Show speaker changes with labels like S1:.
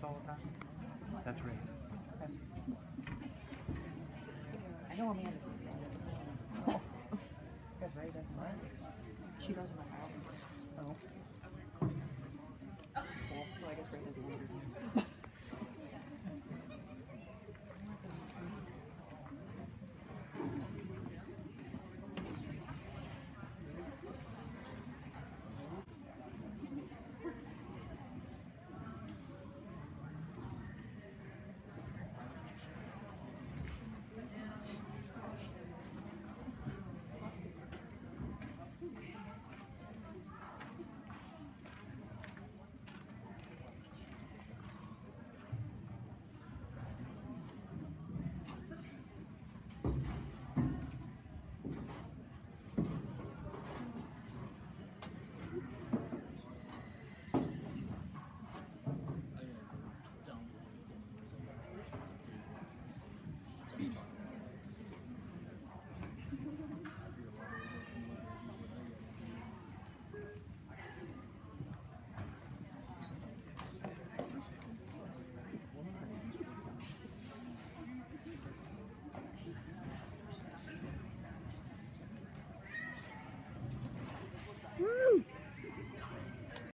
S1: those all the time? That's right.
S2: I know Amanda. Because Ray doesn't like it. She doesn't like it. Oh. Well, so I guess Ray doesn't like it.